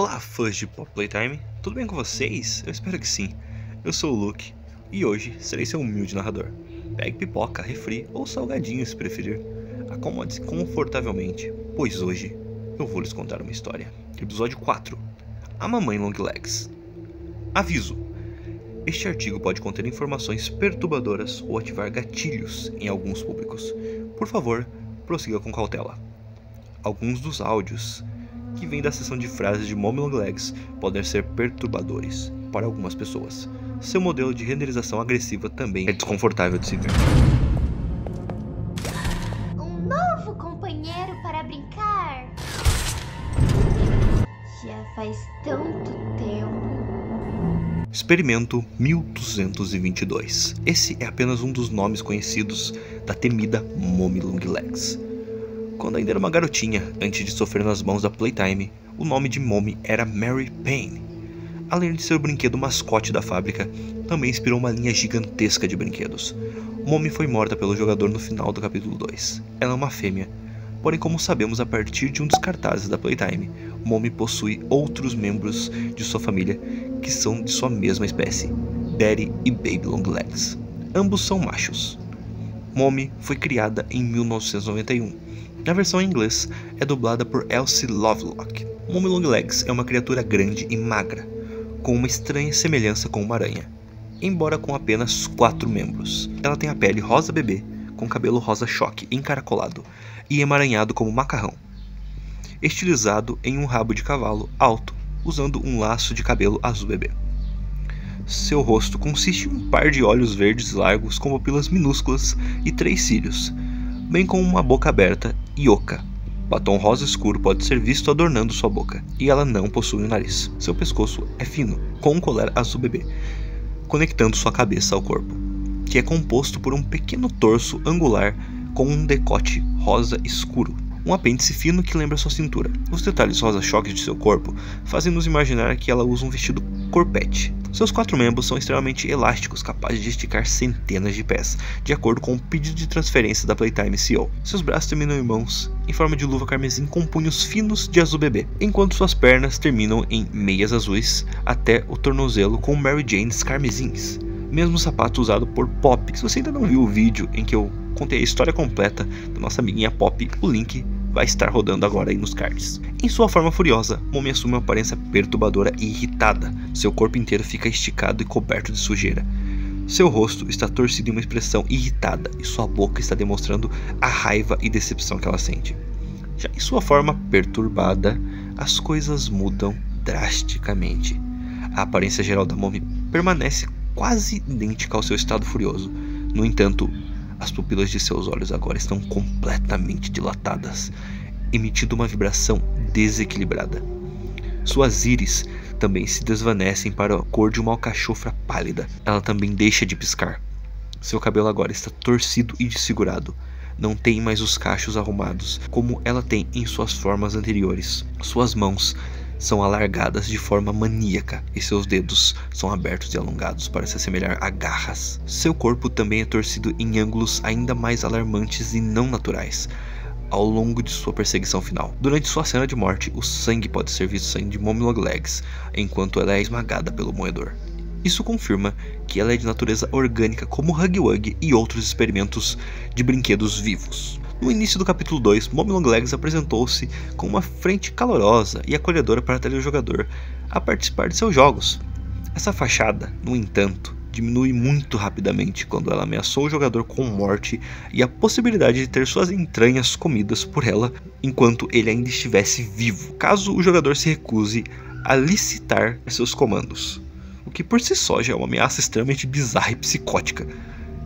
Olá, fãs de Pop Playtime, tudo bem com vocês? Eu espero que sim. Eu sou o Luke e hoje serei seu humilde narrador. Pegue pipoca, refri ou salgadinho se preferir. Acomode-se confortavelmente, pois hoje eu vou lhes contar uma história. Episódio 4 A Mamãe Longlegs. Aviso: Este artigo pode conter informações perturbadoras ou ativar gatilhos em alguns públicos. Por favor, prossiga com cautela. Alguns dos áudios que vêm da seção de frases de Mommy Long Legs podem ser perturbadores para algumas pessoas. Seu modelo de renderização agressiva também é desconfortável de se ver. Um novo companheiro para brincar. Já faz tanto tempo. Experimento 1222. Esse é apenas um dos nomes conhecidos da temida Mommy Long Legs. Quando ainda era uma garotinha, antes de sofrer nas mãos da Playtime, o nome de Mommy era Mary Payne. Além de ser o brinquedo mascote da fábrica, também inspirou uma linha gigantesca de brinquedos. Mommy foi morta pelo jogador no final do capítulo 2. Ela é uma fêmea, porém, como sabemos a partir de um dos cartazes da Playtime, Mommy possui outros membros de sua família que são de sua mesma espécie, Daddy e Baby Longlegs. Ambos são machos. Mommy foi criada em 1991 na versão em inglês, é dublada por Elsie Lovelock. Mommy Longlegs é uma criatura grande e magra, com uma estranha semelhança com uma aranha, embora com apenas quatro membros. Ela tem a pele rosa bebê, com cabelo rosa choque encaracolado e emaranhado como macarrão, estilizado em um rabo de cavalo alto, usando um laço de cabelo azul bebê. Seu rosto consiste em um par de olhos verdes largos com pupilas minúsculas e três cílios, bem como uma boca aberta e oca. Batom rosa escuro pode ser visto adornando sua boca, e ela não possui um nariz. Seu pescoço é fino, com um colar azul bebê, conectando sua cabeça ao corpo, que é composto por um pequeno torso angular com um decote rosa escuro, um apêndice fino que lembra sua cintura. Os detalhes rosa choques de seu corpo fazem nos imaginar que ela usa um vestido corpete, seus quatro membros são extremamente elásticos, capazes de esticar centenas de pés, de acordo com o pedido de transferência da Playtime CEO. Seus braços terminam em mãos, em forma de luva carmesim com punhos finos de azul bebê, enquanto suas pernas terminam em meias azuis até o tornozelo com Mary Janes carmesins. Mesmo sapato usado por Pop. Se você ainda não viu o vídeo em que eu contei a história completa da nossa amiguinha Pop, o link vai estar rodando agora aí nos cards. Em sua forma furiosa, Mommy assume uma aparência perturbadora e irritada. Seu corpo inteiro fica esticado e coberto de sujeira. Seu rosto está torcido em uma expressão irritada e sua boca está demonstrando a raiva e decepção que ela sente. Já em sua forma perturbada, as coisas mudam drasticamente. A aparência geral da Mommy permanece quase idêntica ao seu estado furioso. No entanto, as pupilas de seus olhos agora estão completamente dilatadas, emitindo uma vibração desequilibrada. Suas íris também se desvanecem para a cor de uma alcachofra pálida. Ela também deixa de piscar. Seu cabelo agora está torcido e desfigurado. Não tem mais os cachos arrumados como ela tem em suas formas anteriores. Suas mãos são alargadas de forma maníaca e seus dedos são abertos e alongados para se assemelhar a garras. Seu corpo também é torcido em ângulos ainda mais alarmantes e não naturais ao longo de sua perseguição final. Durante sua cena de morte, o sangue pode ser visto saindo de Mommy Legs enquanto ela é esmagada pelo moedor. Isso confirma que ela é de natureza orgânica como Huggy Wuggy e outros experimentos de brinquedos vivos. No início do capítulo 2, Mommy Longlegs apresentou-se com uma frente calorosa e acolhedora para atrair o jogador a participar de seus jogos. Essa fachada, no entanto, diminui muito rapidamente quando ela ameaçou o jogador com morte e a possibilidade de ter suas entranhas comidas por ela enquanto ele ainda estivesse vivo, caso o jogador se recuse a licitar seus comandos. O que por si só já é uma ameaça extremamente bizarra e psicótica.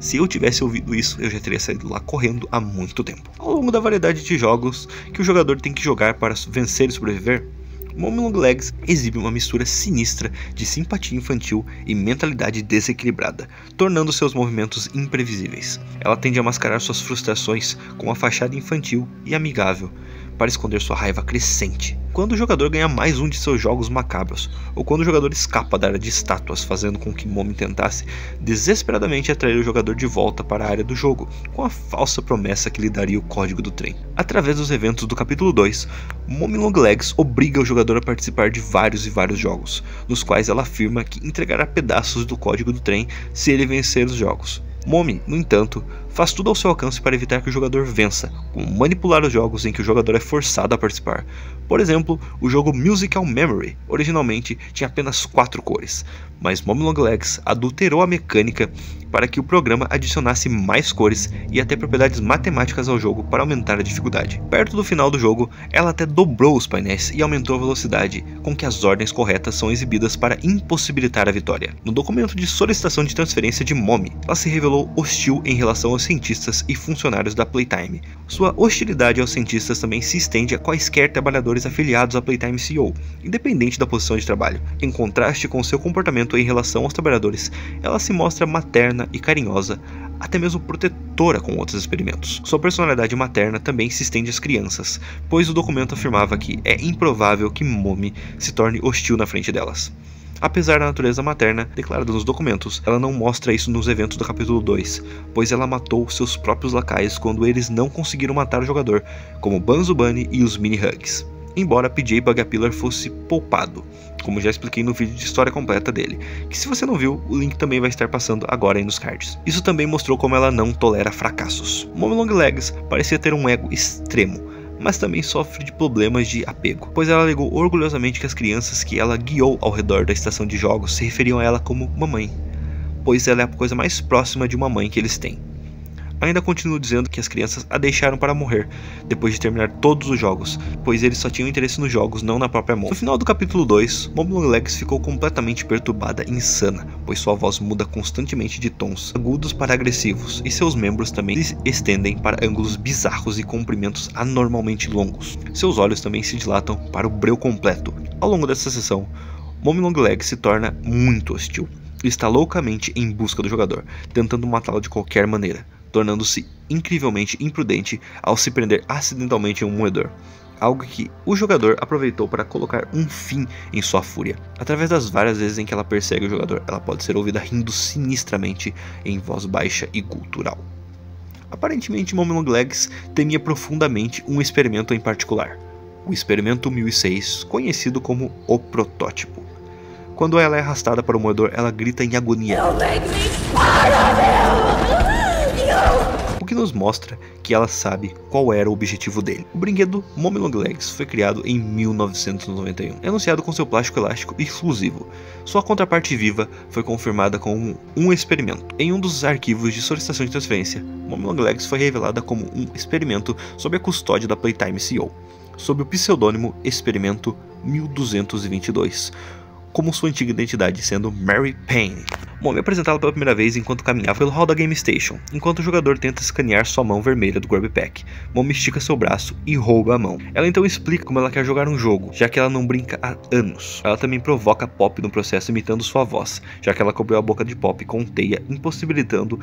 Se eu tivesse ouvido isso, eu já teria saído lá correndo há muito tempo. Ao longo da variedade de jogos que o jogador tem que jogar para vencer e sobreviver, Mommy Long Legs exibe uma mistura sinistra de simpatia infantil e mentalidade desequilibrada, tornando seus movimentos imprevisíveis. Ela tende a mascarar suas frustrações com uma fachada infantil e amigável, para esconder sua raiva crescente quando o jogador ganha mais um de seus jogos macabros, ou quando o jogador escapa da área de estátuas, fazendo com que Momi tentasse desesperadamente atrair o jogador de volta para a área do jogo, com a falsa promessa que lhe daria o código do trem. Através dos eventos do capítulo 2, Momi Longlegs obriga o jogador a participar de vários e vários jogos, nos quais ela afirma que entregará pedaços do código do trem se ele vencer os jogos. Momi, no entanto, faz tudo ao seu alcance para evitar que o jogador vença, como manipular os jogos em que o jogador é forçado a participar. Por exemplo, o jogo Musical Memory originalmente tinha apenas quatro cores, mas Momi Longlegs adulterou a mecânica para que o programa adicionasse mais cores e até propriedades matemáticas ao jogo para aumentar a dificuldade. Perto do final do jogo, ela até dobrou os painéis e aumentou a velocidade com que as ordens corretas são exibidas para impossibilitar a vitória. No documento de solicitação de transferência de Momi, ela se revelou hostil em relação aos cientistas e funcionários da Playtime. Sua hostilidade aos cientistas também se estende a quaisquer trabalhadores afiliados à Playtime CEO, independente da posição de trabalho. Em contraste com seu comportamento em relação aos trabalhadores, ela se mostra materna e carinhosa, até mesmo protetora com outros experimentos. Sua personalidade materna também se estende às crianças, pois o documento afirmava que é improvável que Momi se torne hostil na frente delas. Apesar da natureza materna declarada nos documentos, ela não mostra isso nos eventos do capítulo 2, pois ela matou seus próprios lacaios quando eles não conseguiram matar o jogador, como Banzo Bunny e os Mini Hugs embora PJ Bugapillar fosse poupado, como já expliquei no vídeo de história completa dele, que se você não viu, o link também vai estar passando agora aí nos cards. Isso também mostrou como ela não tolera fracassos. Mommy Long Legs parecia ter um ego extremo, mas também sofre de problemas de apego, pois ela alegou orgulhosamente que as crianças que ela guiou ao redor da estação de jogos se referiam a ela como mamãe, pois ela é a coisa mais próxima de uma mãe que eles têm. Ainda continua dizendo que as crianças a deixaram para morrer, depois de terminar todos os jogos, pois eles só tinham interesse nos jogos, não na própria Mom. No final do capítulo 2, Mom Legs ficou completamente perturbada e insana, pois sua voz muda constantemente de tons agudos para agressivos, e seus membros também se estendem para ângulos bizarros e comprimentos anormalmente longos. Seus olhos também se dilatam para o breu completo. Ao longo dessa sessão, Mom Legs se torna muito hostil. Ele está loucamente em busca do jogador, tentando matá-lo de qualquer maneira tornando-se incrivelmente imprudente ao se prender acidentalmente em um moedor. Algo que o jogador aproveitou para colocar um fim em sua fúria. Através das várias vezes em que ela persegue o jogador, ela pode ser ouvida rindo sinistramente em voz baixa e cultural. Aparentemente, Mommy Legs temia profundamente um experimento em particular, o Experimento 1006, conhecido como o Protótipo. Quando ela é arrastada para o moedor, ela grita em agonia o que nos mostra que ela sabe qual era o objetivo dele. O brinquedo Mommy Long Legs foi criado em 1991, anunciado com seu plástico elástico exclusivo. Sua contraparte viva foi confirmada como um experimento. Em um dos arquivos de solicitação de transferência, Mommy Long Legs foi revelada como um experimento sob a custódia da Playtime CEO, sob o pseudônimo Experimento 1222 como sua antiga identidade, sendo Mary Payne. Bom, me apresentá-la pela primeira vez enquanto caminhava pelo hall da Game Station, enquanto o jogador tenta escanear sua mão vermelha do Grub Pack. Mom estica seu braço e rouba a mão. Ela então explica como ela quer jogar um jogo, já que ela não brinca há anos. Ela também provoca Pop no processo imitando sua voz, já que ela cobriu a boca de Pop com teia, impossibilitando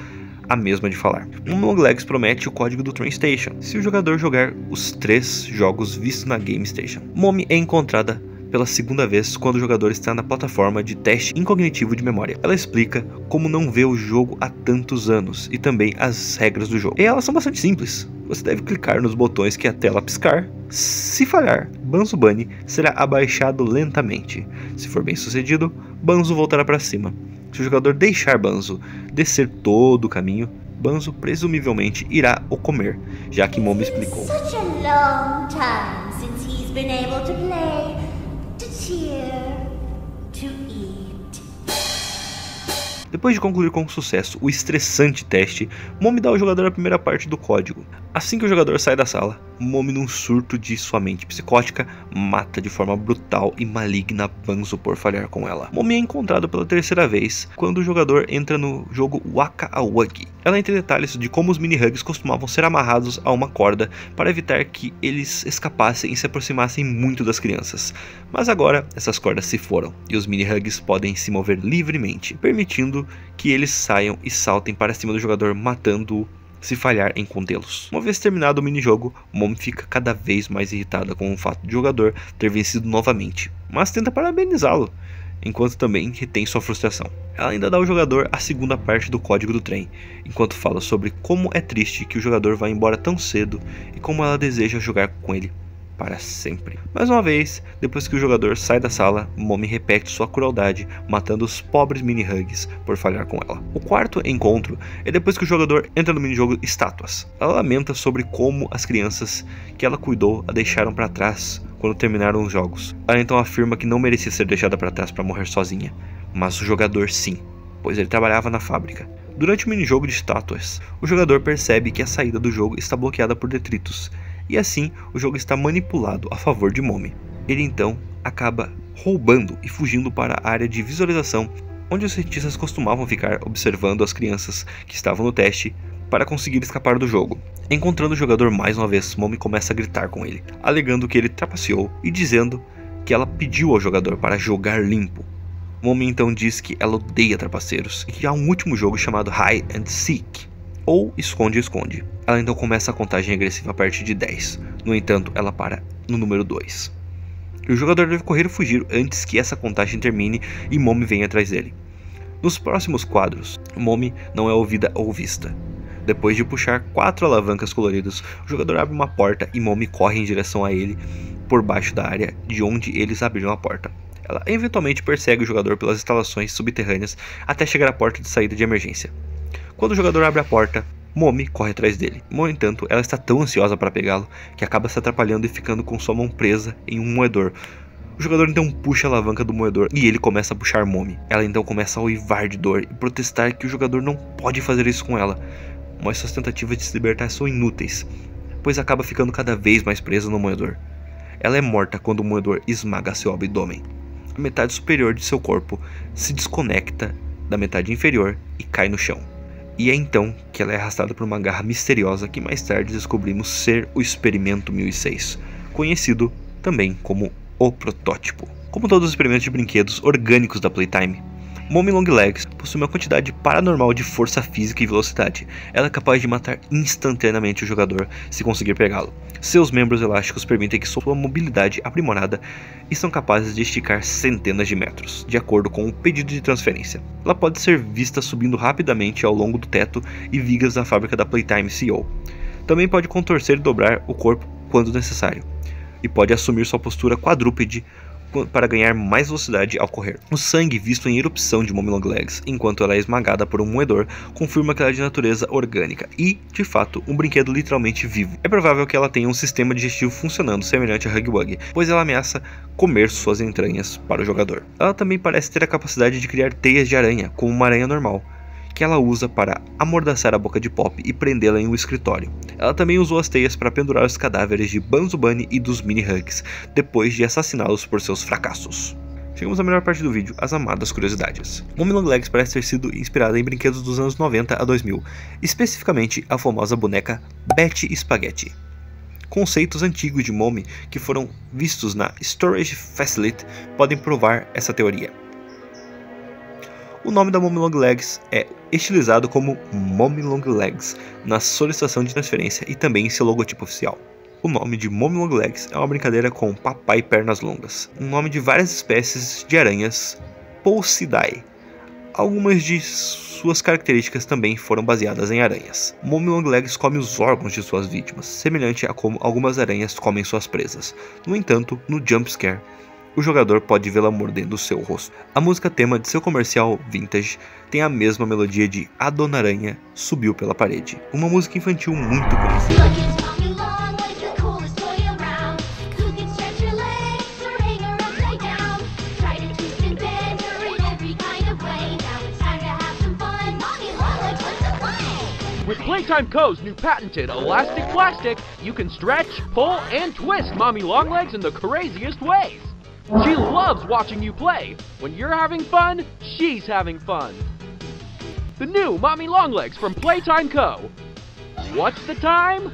a mesma de falar. Um Legs promete o código do Train Station, se o jogador jogar os três jogos vistos na Game Station. Mommy é encontrada pela segunda vez quando o jogador está na plataforma de teste incognitivo de memória. Ela explica como não vê o jogo há tantos anos e também as regras do jogo. E elas são bastante simples. Você deve clicar nos botões que a tela piscar. Se falhar, Banzo Bunny será abaixado lentamente. Se for bem sucedido, Banzo voltará para cima. Se o jogador deixar Banzo descer todo o caminho, Banzo presumivelmente irá o comer, já que Momo explicou. Depois de concluir com sucesso o estressante teste, Momi dá ao jogador a primeira parte do código. Assim que o jogador sai da sala, Momi, num surto de sua mente psicótica, mata de forma brutal e maligna Banzo por falhar com ela. Momi é encontrado pela terceira vez quando o jogador entra no jogo Waka Awagi. Ela entra em detalhes de como os mini-hugs costumavam ser amarrados a uma corda para evitar que eles escapassem e se aproximassem muito das crianças. Mas agora essas cordas se foram e os mini-hugs podem se mover livremente, permitindo que eles saiam e saltem para cima do jogador, matando-o se falhar em contê-los. Uma vez terminado o minijogo, Mom fica cada vez mais irritada com o fato de o jogador ter vencido novamente, mas tenta parabenizá-lo, enquanto também retém sua frustração. Ela ainda dá ao jogador a segunda parte do código do trem, enquanto fala sobre como é triste que o jogador vá embora tão cedo e como ela deseja jogar com ele para sempre. Mais uma vez, depois que o jogador sai da sala, Mommy repete sua crueldade, matando os pobres mini-hugs por falhar com ela. O quarto encontro é depois que o jogador entra no minijogo Estátuas. Ela lamenta sobre como as crianças que ela cuidou a deixaram para trás quando terminaram os jogos. Ela então afirma que não merecia ser deixada para trás para morrer sozinha, mas o jogador sim, pois ele trabalhava na fábrica. Durante o minijogo de estátuas, o jogador percebe que a saída do jogo está bloqueada por detritos e assim o jogo está manipulado a favor de Momi. Ele então acaba roubando e fugindo para a área de visualização, onde os cientistas costumavam ficar observando as crianças que estavam no teste para conseguir escapar do jogo. Encontrando o jogador mais uma vez, Momi começa a gritar com ele, alegando que ele trapaceou e dizendo que ela pediu ao jogador para jogar limpo. Momi então diz que ela odeia trapaceiros e que há um último jogo chamado Hide and Seek, ou esconde-esconde. Ela então começa a contagem regressiva a partir de 10. No entanto, ela para no número 2. E o jogador deve correr e fugir antes que essa contagem termine e Momi venha atrás dele. Nos próximos quadros, Momi não é ouvida ou vista. Depois de puxar quatro alavancas coloridas, o jogador abre uma porta e Momi corre em direção a ele por baixo da área de onde eles abriram a porta. Ela eventualmente persegue o jogador pelas instalações subterrâneas até chegar à porta de saída de emergência. Quando o jogador abre a porta, Momi corre atrás dele. No entanto, ela está tão ansiosa para pegá-lo que acaba se atrapalhando e ficando com sua mão presa em um moedor. O jogador então puxa a alavanca do moedor e ele começa a puxar Momi. Ela então começa a uivar de dor e protestar que o jogador não pode fazer isso com ela, mas suas tentativas de se libertar são inúteis, pois acaba ficando cada vez mais presa no moedor. Ela é morta quando o moedor esmaga seu abdômen. A metade superior de seu corpo se desconecta da metade inferior e cai no chão. E é então que ela é arrastada por uma garra misteriosa que mais tarde descobrimos ser o Experimento 1006, conhecido também como o Protótipo. Como todos os experimentos de brinquedos orgânicos da Playtime, Mommy Longlegs possui uma quantidade paranormal de força física e velocidade. Ela é capaz de matar instantaneamente o jogador se conseguir pegá-lo. Seus membros elásticos permitem que sua mobilidade aprimorada e são capazes de esticar centenas de metros, de acordo com o pedido de transferência. Ela pode ser vista subindo rapidamente ao longo do teto e vigas da fábrica da Playtime CEO. Também pode contorcer e dobrar o corpo quando necessário, e pode assumir sua postura quadrúpede para ganhar mais velocidade ao correr. O sangue visto em erupção de Mommy Longlegs, enquanto ela é esmagada por um moedor, confirma que ela é de natureza orgânica e, de fato, um brinquedo literalmente vivo. É provável que ela tenha um sistema digestivo funcionando semelhante a Hugwug, pois ela ameaça comer suas entranhas para o jogador. Ela também parece ter a capacidade de criar teias de aranha, como uma aranha normal, que ela usa para amordaçar a boca de Pop e prendê-la em um escritório. Ela também usou as teias para pendurar os cadáveres de Banzo Bunny e dos Mini Hugs, depois de assassiná-los por seus fracassos. Chegamos à melhor parte do vídeo, as amadas curiosidades. Mommy Long Legs parece ter sido inspirada em brinquedos dos anos 90 a 2000, especificamente a famosa boneca Betty Spaghetti. Conceitos antigos de Mommy que foram vistos na Storage Facility podem provar essa teoria. O nome da Mommy Long Legs é estilizado como Mommy Long Legs na solicitação de transferência e também em seu logotipo oficial. O nome de Mommy Long Legs é uma brincadeira com papai pernas longas, um nome de várias espécies de aranhas Poucidae. Algumas de suas características também foram baseadas em aranhas. Mommy Long Legs come os órgãos de suas vítimas, semelhante a como algumas aranhas comem suas presas. No entanto, no jump scare, o jogador pode vê-la mordendo seu rosto. A música tema de seu comercial vintage tem a mesma melodia de A Dona Aranha Subiu pela Parede, uma música infantil muito conhecida. With Playtime Co.'s new patented elastic plastic, you can stretch, pull, and twist Mommy in the craziest ways. She loves watching you play. When you're having fun, she's having fun. The new Mommy Longlegs from Playtime Co. What's the time?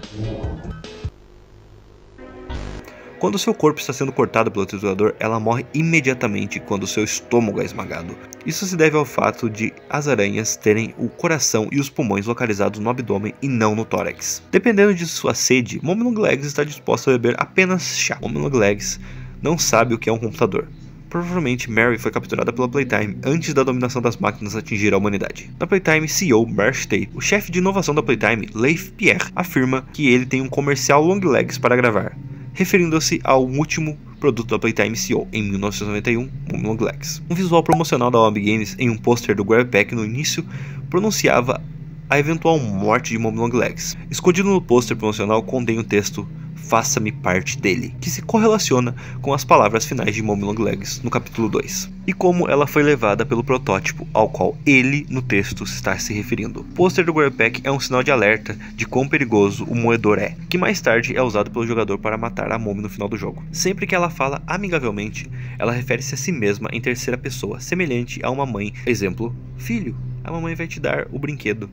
Quando seu corpo está sendo cortado pelo triturador, ela morre imediatamente quando seu estômago é esmagado. Isso se deve ao fato de as aranhas terem o coração e os pulmões localizados no abdômen e não no tórax. Dependendo de sua sede, Mommy Long Legs está disposta a beber apenas chá. Mommy Long Legs não sabe o que é um computador. Provavelmente Mary foi capturada pela Playtime antes da dominação das máquinas atingir a humanidade. Na Playtime CEO Marsh Tate, o chefe de inovação da Playtime, Leif Pierre, afirma que ele tem um comercial Long Legs para gravar, referindo-se ao último produto da Playtime CEO em 1991, Mom Long Legs. Um visual promocional da Omb Games em um pôster do Grab Pack no início pronunciava a eventual morte de Mom Long Legs. Escondido no pôster promocional contém o texto faça-me parte dele, que se correlaciona com as palavras finais de Mommy Long Legs no capítulo 2, e como ela foi levada pelo protótipo ao qual ele no texto está se referindo. O pôster do Pack é um sinal de alerta de quão perigoso o moedor é, que mais tarde é usado pelo jogador para matar a Mommy no final do jogo. Sempre que ela fala amigavelmente, ela refere-se a si mesma em terceira pessoa, semelhante a uma mãe. Exemplo: Filho, a mamãe vai te dar o brinquedo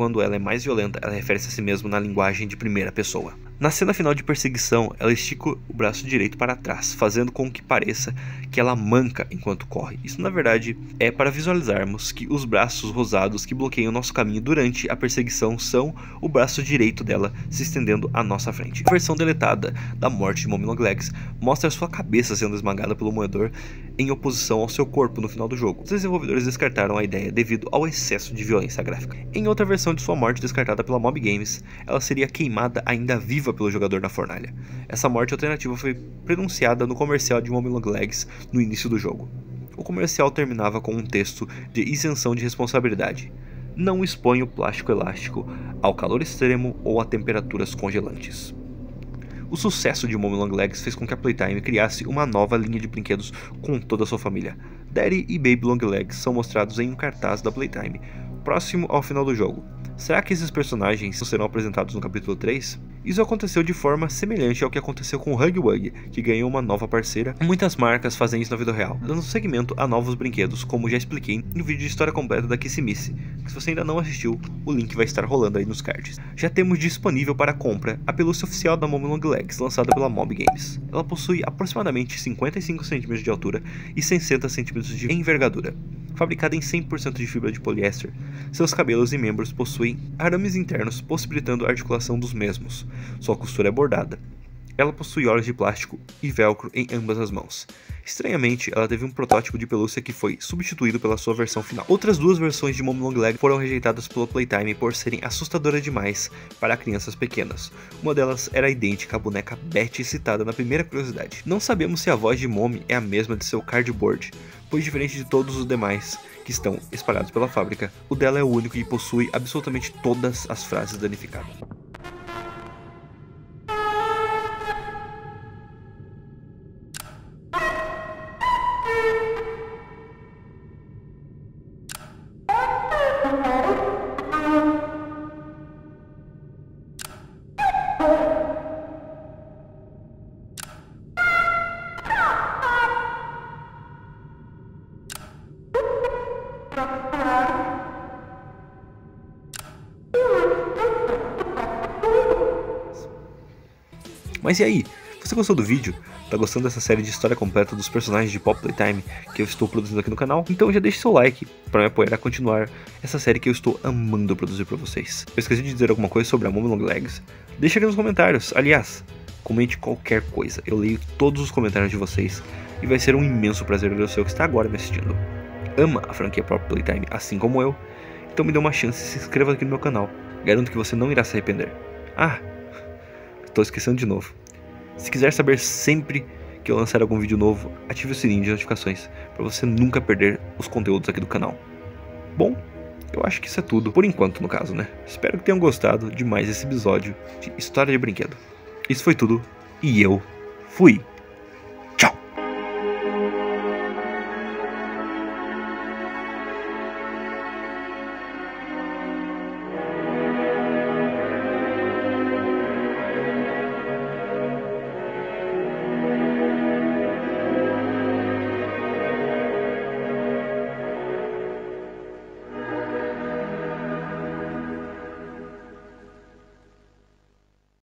quando ela é mais violenta, ela refere-se a si mesma na linguagem de primeira pessoa. Na cena final de perseguição, ela estica o braço direito para trás, fazendo com que pareça que ela manca enquanto corre. Isso, na verdade, é para visualizarmos que os braços rosados que bloqueiam nosso caminho durante a perseguição são o braço direito dela se estendendo à nossa frente. A versão deletada da morte de Mommy Longlegs mostra sua cabeça sendo esmagada pelo moedor em oposição ao seu corpo no final do jogo. Os desenvolvedores descartaram a ideia devido ao excesso de violência gráfica. Em outra versão de sua morte descartada pela Mob Games, ela seria queimada ainda viva pelo jogador na fornalha. Essa morte alternativa foi pronunciada no comercial de Mommy Long Legs no início do jogo. O comercial terminava com um texto de isenção de responsabilidade. Não expõe o plástico elástico ao calor extremo ou a temperaturas congelantes. O sucesso de Mommy Long Legs fez com que a Playtime criasse uma nova linha de brinquedos com toda a sua família. Daddy e Baby Long Legs são mostrados em um cartaz da Playtime, próximo ao final do jogo. Será que esses personagens serão apresentados no capítulo 3? Isso aconteceu de forma semelhante ao que aconteceu com Hug Wug, que ganhou uma nova parceira. Muitas marcas fazem isso na vida real, dando segmento a novos brinquedos, como já expliquei no vídeo de história completa da Kissimiss, se você ainda não assistiu, o link vai estar rolando aí nos cards. Já temos disponível para compra a pelúcia oficial da Mommy Long Legs, lançada pela Mob Games. Ela possui aproximadamente 55 cm de altura e 60 cm de envergadura. Fabricada em 100% de fibra de poliéster, seus cabelos e membros possuem arames internos possibilitando a articulação dos mesmos. Sua costura é bordada. Ela possui olhos de plástico e velcro em ambas as mãos. Estranhamente, ela teve um protótipo de pelúcia que foi substituído pela sua versão final. Outras duas versões de Mom Long Leg foram rejeitadas pela Playtime por serem assustadoras demais para crianças pequenas. Uma delas era idêntica à boneca Betty citada na primeira curiosidade. Não sabemos se a voz de Mommy é a mesma de seu cardboard, pois diferente de todos os demais que estão espalhados pela fábrica, o dela é o único que possui absolutamente todas as frases danificadas. Mas e aí? Você gostou do vídeo? Tá gostando dessa série de história completa dos personagens de Pop Playtime que eu estou produzindo aqui no canal? Então já deixe seu like para me apoiar a continuar essa série que eu estou amando produzir para vocês. Eu esqueci de dizer alguma coisa sobre a Mommy Long Legs? Deixa aqui nos comentários. Aliás, comente qualquer coisa. Eu leio todos os comentários de vocês e vai ser um imenso prazer ver o seu que está agora me assistindo. Ama a franquia Pop Playtime assim como eu? Então me dê uma chance e se inscreva aqui no meu canal. Garanto que você não irá se arrepender. Ah, Estou esquecendo de novo. Se quiser saber sempre que eu lançar algum vídeo novo, ative o sininho de notificações para você nunca perder os conteúdos aqui do canal. Bom, eu acho que isso é tudo, por enquanto no caso, né? Espero que tenham gostado de mais esse episódio de História de Brinquedo. Isso foi tudo e eu fui!